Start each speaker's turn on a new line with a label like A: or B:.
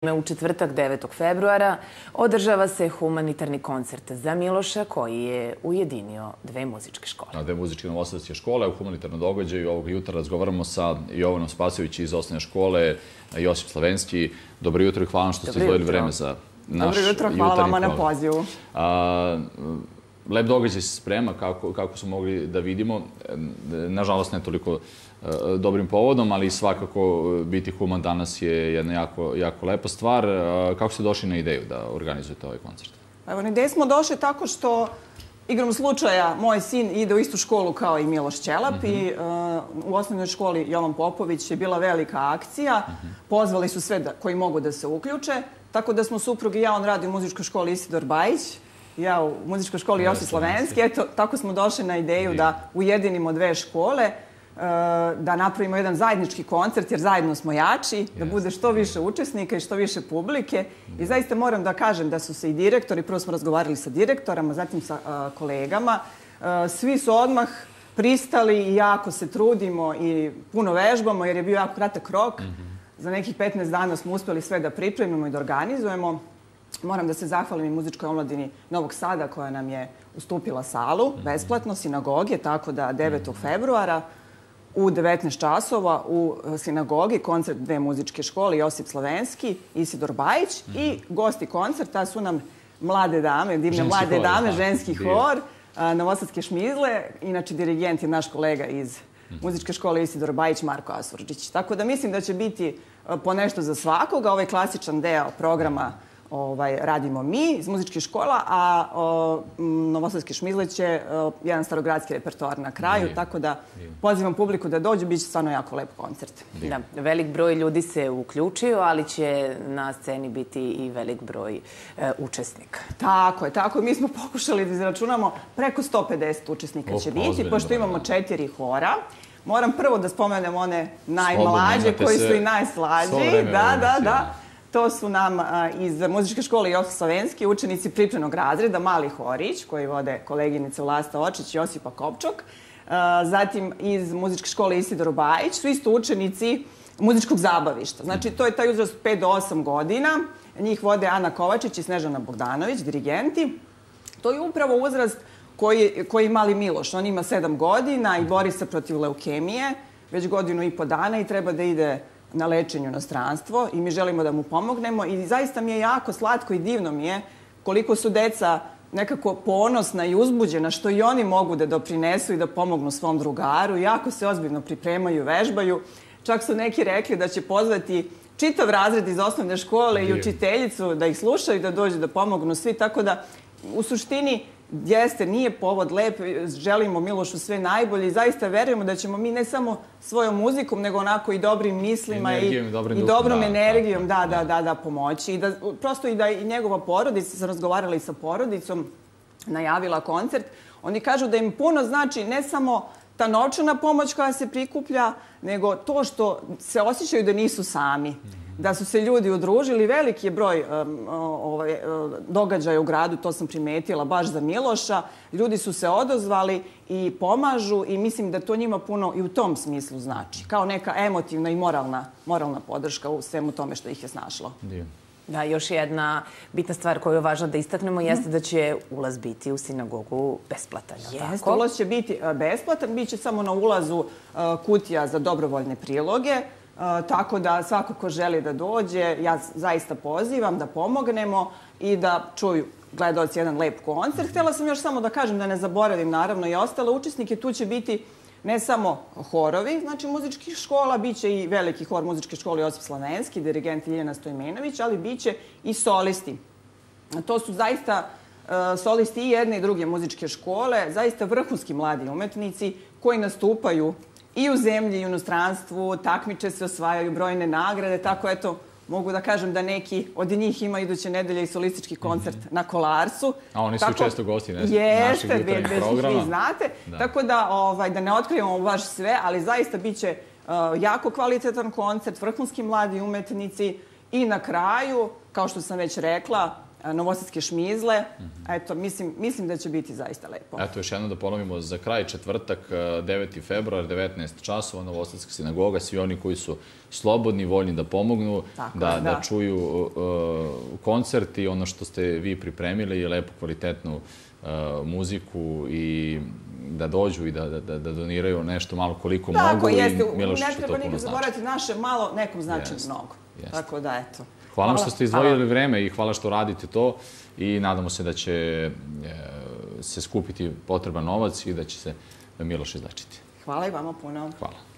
A: U četvrtak 9. februara održava se humanitarni koncert za Miloša koji je ujedinio dve muzičke škole.
B: Na dve muzičke novosadske škole u humanitarnom događaju ovog jutra razgovaramo sa Jovanom Spasović iz osnovne škole Josip Slavenski. Dobro jutro i hvala što ste izdvojili vreme za naš
C: Dobro jutro, hvala vama na pozivu.
B: A, lep događaj se sprema, kako, kako smo mogli da vidimo. Nažalost, ne toliko dobrim povodom, ali svakako biti human danas je jedna jako, jako lepa stvar. Kako ste došli na ideju da organizujete ovaj koncert?
C: Evo, na ideju smo došli tako što igrom slučaja, moj sin ide u istu školu kao i Miloš Ćelap i uh, u osnovnoj školi Jovan Popović je bila velika akcija. -hmm. Pozvali su sve da, koji mogu da se uključe. Tako da smo suprug i ja, on radi u muzičkoj školi Isidor Bajić, ja u muzičkoj školi Josip Slovenski. Eto, tako smo došli na ideju da ujedinimo dve škole, e, da napravimo jedan zajednički koncert, jer zajedno smo jači, da bude što više učesnika i što više publike. I zaista moram da kažem da su se i direktori, prvo smo razgovarali sa direktorama, zatim sa kolegama, e, svi su odmah pristali i jako se trudimo i puno vežbamo, jer je bio jako kratak rok. Mhm. Za nekih 15 dana smo uspeli sve da pripremimo i da organizujemo. Moram da se zahvalim i muzičkoj omladini Novog Sada koja nam je ustupila salu mhm. besplatno, sinagogi, tako da 9. Mhm. februara u 19 časova u e, sinagogi koncert dve muzičke škole Josip Slovenski, Isidor Bajić mm -hmm. i gosti koncerta su nam mlade dame, divne ženski mlade hor, dame, da, ženski bio. hor, Novosadske šmizle, inače dirigent je naš kolega iz mm -hmm. muzičke škole Isidor Bajić, Marko Asurđić. Tako da mislim da će biti e, po nešto za svakoga. Ovaj klasičan deo programa ovaj, radimo mi iz muzičkih škola, a o, Novosadske šmizle će o, jedan starogradski repertoar na kraju, Nije. tako da pozivam publiku da dođu, bit će stvarno jako lep koncert.
A: Da, velik broj ljudi se uključio, ali će na sceni biti i velik broj e, učesnika.
C: Tako je, tako je. Mi smo pokušali da izračunamo preko 150 učesnika o, će biti, pošto imamo četiri hora. Moram prvo da spomenem one najmlađe, koji su i najslađi. Da, da, da. To su nam iz muzičke škole Josip Slovenski, učenici pripremnog razreda Mali Horić, koji vode koleginice Vlasta Očić i Josipa Kopčok. Zatim iz muzičke škole Isidor Bajić su isto učenici muzičkog zabavišta. Znači, to je taj uzrast 5 do 8 godina. Njih vode Ana Kovačić i Snežana Bogdanović, dirigenti. To je upravo uzrast koji, koji mali Miloš. On ima 7 godina i bori se protiv leukemije već godinu i po dana i treba da ide na lečenju na stranstvo i mi želimo da mu pomognemo i zaista mi je jako slatko i divno mi je koliko su deca nekako ponosna i uzbuđena što i oni mogu da doprinesu i da pomognu svom drugaru. Jako se ozbiljno pripremaju, vežbaju. Čak su neki rekli da će pozvati čitav razred iz osnovne škole i učiteljicu da ih slušaju, da dođu da pomognu svi. Tako da, u suštini, jeste, nije povod lep, želimo Milošu sve najbolje i zaista verujemo da ćemo mi ne samo svojom muzikom, nego onako i dobrim mislima i, i, dobrim i dobrom da, energijom da, da, da, da, da pomoći. I da, prosto i da i njegova porodica, sam razgovarala i sa porodicom, najavila koncert, oni kažu da im puno znači ne samo ta novčana pomoć koja se prikuplja, nego to što se osjećaju da nisu sami. Mm da su se ljudi udružili. Veliki je broj um, ovaj, događaja u gradu, to sam primetila, baš za Miloša. Ljudi su se odozvali i pomažu i mislim da to njima puno i u tom smislu znači. Kao neka emotivna i moralna, moralna podrška u svemu tome što ih je snašlo.
A: Dio. Da, još jedna bitna stvar koju je važno da istaknemo jeste da će ulaz biti u sinagogu besplatan.
C: Jeste, ulaz će biti besplatan, bit će samo na ulazu kutija za dobrovoljne priloge tako da svako ko želi da dođe, ja zaista pozivam da pomognemo i da čuju gledalci jedan lep koncert. Htjela sam još samo da kažem da ne zaboravim naravno i ostale učesnike. Tu će biti ne samo horovi, znači muzičkih škola, bit će i veliki hor muzičke škole Josip Slavenski, dirigent Iljana Stojmenović, ali bit će i solisti. To su zaista uh, solisti i jedne i druge muzičke škole, zaista vrhunski mladi umetnici koji nastupaju i u zemlji i u inostranstvu, takmiče se, osvajaju brojne nagrade, tako eto, mogu da kažem da neki od njih ima iduće nedelje i solistički koncert mm -hmm. na Kolarsu.
B: A oni su tako, često gosti ne,
C: jeste, naših jutarnjih programa. Jeste, znate. Da. Tako da, ovaj, da ne otkrivamo baš sve, ali zaista biće uh, jako kvalitetan koncert, vrhunski mladi umetnici i na kraju, kao što sam već rekla, novosadske šmizle. Eto, mislim, mislim da će biti zaista lepo.
B: Eto, još jedno da ponovimo za kraj, četvrtak, 9. februar, 19 časova, Novosadska sinagoga, svi oni koji su slobodni, voljni da pomognu, da, da, da. čuju uh, koncert i ono što ste vi pripremili je lepo kvalitetnu uh, muziku i da dođu i da, da, da doniraju nešto malo koliko Tako, mogu
C: jeste, i Miloš će to puno znači. Ne treba nikad zaboraviti naše malo, nekom znači jest, mnogo. Jest. Tako da, eto.
B: Hvala, hvala što ste izdvojili hvala. vreme i hvala što radite to i nadamo se da će e, se skupiti potreban novac i da će se Miloš izlečiti.
C: Hvala i vama puno.
B: Hvala.